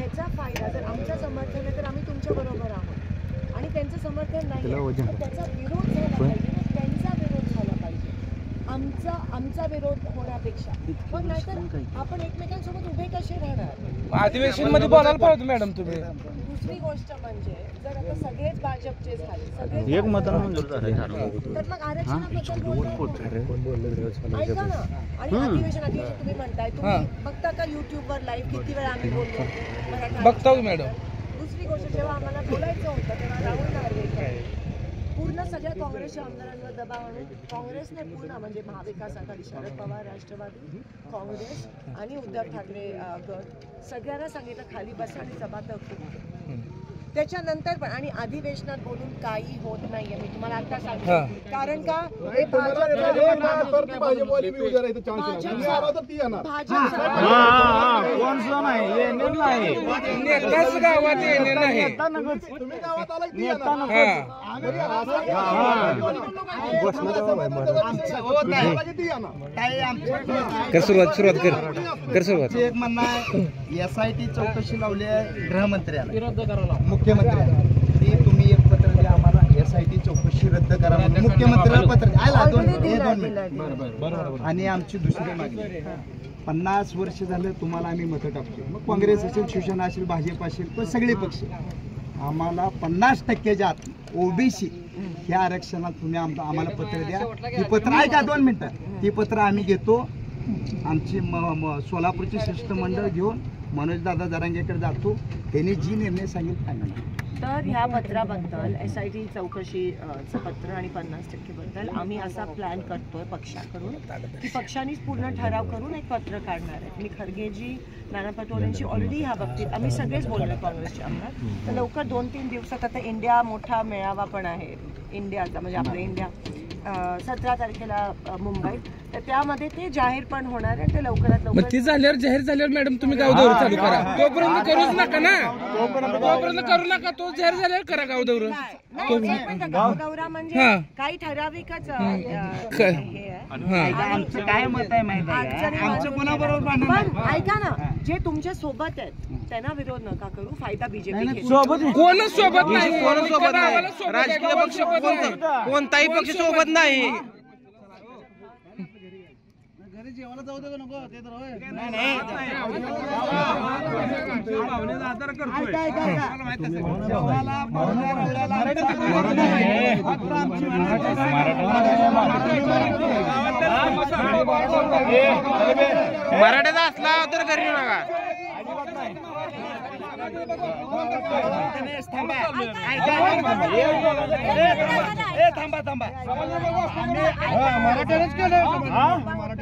ह्याचा फायदा जर आमचं समर्थन आहे तर आम्ही तुमच्या बरोबर आहोत. आणि त्यांचं समर्थन नाही त्याचा विरोध झाला पाहिजे ना त्यांचा विरोध झाला पाहिजे आमचा आमचा विरोध होण्यापेक्षा. पण नाहीतर आपण एकमेकांसोबत उभे कसे राहणार? अधिवेशनमध्ये बोलायला पाहिजे मॅडम तुम्ही. दुसरी गोष्ट म्हणजे जर आता सगळेच भाजपचे झाले एक झालं. तर मग आरक्षणाबद्दल बोलणार ऐका ना. आणि अधिवेशन अधिवेशन तुम्ही म्हणताय तुम्ही बघता का युट्यूबवर लाईव्ह किती वेळा आम्ही बघता की मॅडम. दुसरी गोष्ट जेव्हा आम्हाला बोलायचं होतं तेव्हा राहुल नार्वेकर पूर्ण सगळ्या काँग्रेसच्या आमदारांवर दबाव आणून काँग्रेसने पूर्ण म्हणजे महाविकास आघाडी शरद पवार राष्ट्रवादी काँग्रेस आणि उद्धव ठाकरे गट सगळ्यांना सांगितलं खाली बसा आणि सभा तहकूब त्याच्यानंतर पण आणि अधिवेशनात बोलून काही होत नाहीये. मी तुम्हाला आता सांगतो. कारण का हे भाजप भाजप कोण नाही. नेताच गावात येणे नाही. हा. कर सुरुवात सुरुवात कर. कर सुरुवात. एक म्हणणं आहे एस आय टी चौकशी लावली आहे गृहमंत्र्याला. मुख्यमंत्र्याला. तुम्ही एक पत्र द्या आम्हाला एस आय टी चौकशी रद्द करा मुख्यमंत्र्याला पत्र द्या. आणि आमची दुसरी मागणी. पन्नास वर्ष झालं तुम्हाला आम्ही मतं टाकतो मग काँग्रेस असेल शिवसेना असेल भाजप असेल पण सगळे पक्ष. आम्हाला पन्नास टक्क्याच्या आत ओबीसी ह्या आरक्षणात तुम्ही आम्हाला पत्र द्या. ही पत्र आहे का दोन मिनटं. ती पत्र आम्ही घेतो. आमची म- म- शिष्टमंडळ घेऊन मनोजदादा जरांगेकडे जातो. त्यांनी जी निर्णय सांगितला सांगा तर ह्या पत्राबद्दल एस आय टी चौकशी चं पत्र आणि पन्नास टक्केबद्दल आम्ही असा प्लॅन करतोय पक्षाकडून की पक्षानेच पूर्ण ठराव करून एक पत्र काढणार आहे मी खरगेजी नाना पटोलेंची ऑलरेडी ह्या बाबतीत आम्ही सगळेच बोललो काँग्रेसच्या आमदार तर लवकर दोन तीन दिवसात आता इंडिया मोठा मेळावा पण आहे. इंडियाचा म्हणजे आपला इंडिया. सतरा तारखेला मुंबईत तर त्यामध्ये ते जाहीर पण होणार आहे ते लवकरात मग लवकर ती झाल्यावर जाहीर झाल्यावर मॅडम तुम्ही गाव दौरा चालू करा. तोपर्यंत करूच नका ना. तोपर्यंत करू नका. तो जाहीर झाल्यावर करा गाव दौरा नाही, नाही, गावदौरा म्हणजे हा. काही ठराविकच अ, अ, काय? हे हा. आमचं काय मत आहे माहिती आहे अडचणी का? आमचं कोणाबरोबर. भांडण पण ऐका ना जे तुमच्यासोबत आहेत त्यांना विरोध नका करू फायदा बीजेपी कोणच सोबत नाही. कोण सोबत नाही. राजकीय पक्ष कोणताही पक्ष सोबत नाही. मराठ्याचा असला तर घरी येऊ नका थांबा थांबा